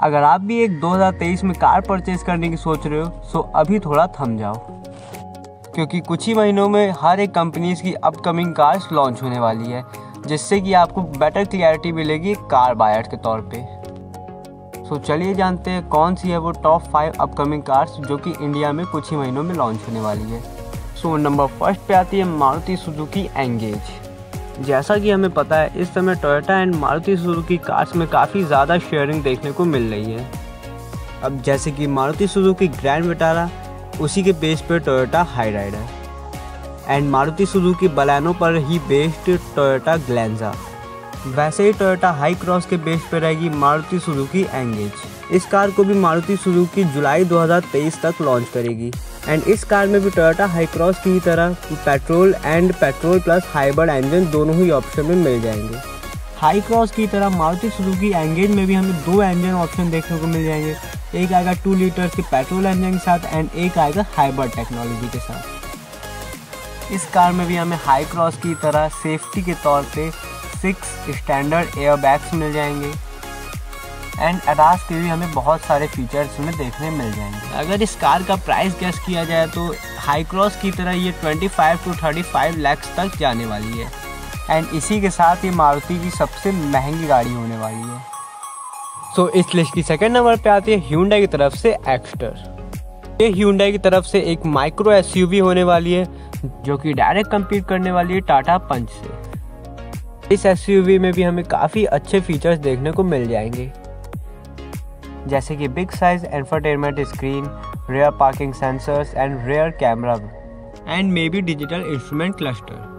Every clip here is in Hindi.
अगर आप भी एक 2023 में कार परचेज करने की सोच रहे हो सो अभी थोड़ा थम जाओ। क्योंकि कुछ ही महीनों में हर एक कंपनीज़ की अपकमिंग कार्स लॉन्च होने वाली है, जिससे कि आपको बेटर क्लियरिटी मिलेगी कार बायर के तौर पे। सो चलिए जानते हैं कौन सी है वो टॉप फाइव अपकमिंग कार्स जो कि इंडिया में कुछ ही महीनों में लॉन्च होने वाली है। सो नंबर फ़र्स्ट पे आती है मारुति सुजुकी एंगेज जैसा कि हमें पता है, इस समय Toyota and Maruti Suzuki cars में काफ़ी ज़्यादा शेयरिंग देखने को मिल रही है। अब जैसे कि मारुति सुजुकी ग्रैंड विटारा उसी के बेस पर Toyota Hyryder and Maruti Suzuki Baleno पर ही बेस्ड टोयोटा ग्लैंजा वैसे ही टोयोटा हाई क्रॉस के बेस पर रहेगी मारुति सुजुकी एंगेज इस कार को भी मारुति सुजुकी जुलाई 2023 तक लॉन्च करेगी। एंड इस कार में भी टोयोटा हाई क्रॉस की तरह petrol and petrol plus hybrid engine दोनों ही ऑप्शन में मिल जाएँगे। हाई क्रॉस की तरह मारुति सुजुकी एंगेज में भी हमें दो इंजन ऑप्शन देखने को मिल जाएँगे। एक आएगा टू लीटर के पेट्रोल इंजन के साथ एंड एक आएगा हाइब्रिड टेक्नोलॉजी के साथ। इस कार में भी हमें हाई क्रॉस की तरह सेफ्टी के तौर पे सिक्स स्टैंडर्ड एयर बैग्स मिल जाएँगे। एंड अडास के भी हमें बहुत सारे फीचर्स में देखने मिल जाएँगे। अगर इस कार का प्राइस गेस किया जाए तो हाई क्रॉस की तरह ये 25 टू 35 लैक्स तक जाने वाली है। एंड इसी के साथ ये मारुति की सबसे महँगी गाड़ी होने वाली है। सो so, इस लिस्ट की सेकेंड नंबर पर आती है ह्यूंडा की तरफ़ से एक्स्टर ये ह्यूंडा की तरफ़ से एक माइक्रो एसयूवी होने वाली है जो कि डायरेक्ट कम्पीट करने वाली है टाटा पंच से। इस एसयूवी में भी हमें काफ़ी अच्छे फीचर्स देखने को मिल जाएँगे। जैसे कि big size entertainment screen rear parking sensors and rear camera and maybe digital instrument cluster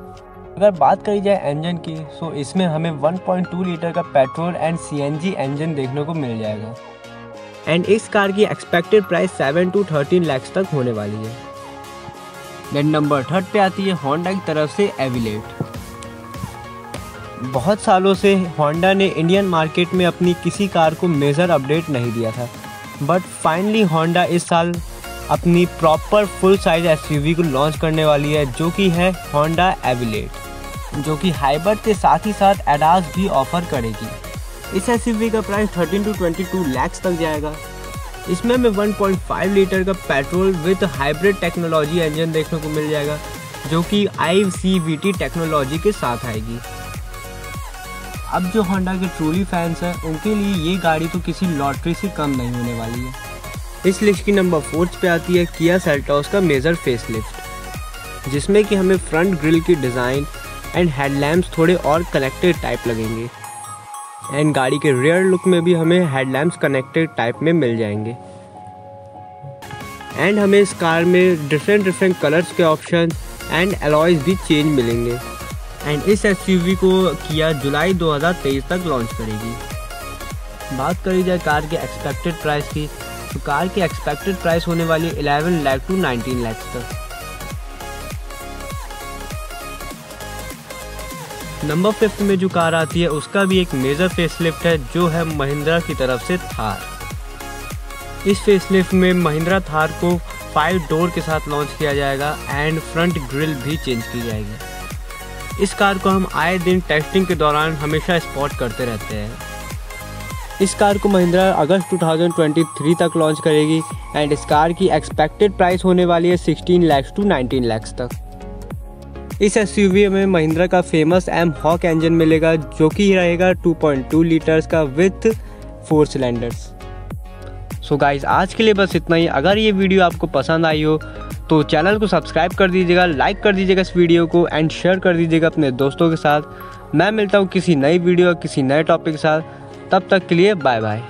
अगर बात करी जाए इंजन की तो इसमें हमें 1.2 लीटर का पेट्रोल एंड सीएनजी इंजन देखने को मिल जाएगा। एंड इस कार की एक्सपेक्टेड प्राइस 7 टू 13 लैक्स तक होने वाली है। देन नंबर थर्ड पे आती है होंडा की तरफ़ से एविलेट बहुत सालों से होंडा ने इंडियन मार्केट में अपनी किसी कार को मेजर अपडेट नहीं दिया था। बट फाइनली होंडा इस साल अपनी प्रॉपर फुल साइज़ एसयूवी को लॉन्च करने वाली है, जो कि है होंडा एविलेट जो कि हाइब्रिड के साथ ही साथ एडास भी ऑफ़र करेगी। इस एसयूवी का प्राइस 13 टू 22 लैक्स तक जाएगा। इसमें हमें 1.5 लीटर का petrol with hybrid technology engine देखने को मिल जाएगा, जो कि आई टेक्नोलॉजी के साथ आएगी। अब जो होंडा के ट्रूली फैंस हैं, उनके लिए ये गाड़ी तो किसी लॉटरी से कम नहीं होने वाली है। इस लिस्ट की नंबर फोर्थ पे आती है किया सेल्टॉस का मेजर फेस लिफ्ट जिसमें कि हमें फ्रंट ग्रिल की डिज़ाइन एंड हेडलैम्प्स थोड़े और कनेक्टेड टाइप लगेंगे। एंड गाड़ी के रेयर लुक में भी हमें हेडलैम्प्स कनेक्टेड टाइप में मिल जाएँगे। एंड हमें इस कार में डिफरेंट डिफरेंट कलर्स के ऑप्शन एंड अलॉयज भी चेंज मिलेंगे। एंड इस एसयूवी को किया जुलाई 2023 तक लॉन्च करेगी। बात करी जाए कार के एक्सपेक्टेड प्राइस की तो कार की एक्सपेक्टेड प्राइस होने वाली 11 लाख टू 19 लाख तक। नंबर फिफ्थ में जो कार आती है, उसका भी एक मेजर फेसलिफ्ट है, जो है महिंद्रा की तरफ़ से थार। इस फेसलिफ्ट में महिंद्रा थार को फाइव डोर के साथ लॉन्च किया जाएगा एंड फ्रंट ग्रिल भी चेंज की जाएगी। इस कार को हम आए दिन टेस्टिंग के दौरान हमेशा स्पॉट करते रहते हैं। इस कार को महिंद्रा अगस्त 2023 तक लॉन्च करेगी एंड इस कार की एक्सपेक्टेड प्राइस होने वाली है 16 लैक्स टू 19 लैक्स तक। इस एसयूवी में महिंद्रा का फ़ेमस एम हॉक इंजन मिलेगा जो कि रहेगा 2.2 लीटर्स का with four cylinders so guys आज के लिए बस इतना ही। अगर ये वीडियो आपको पसंद आई हो तो चैनल को सब्सक्राइब कर दीजिएगा लाइक कर दीजिएगा इस वीडियो को एंड शेयर कर दीजिएगा अपने दोस्तों के साथ। मैं मिलता हूँ किसी नई वीडियो किसी नए टॉपिक के साथ। तब तक के लिए बाय बाय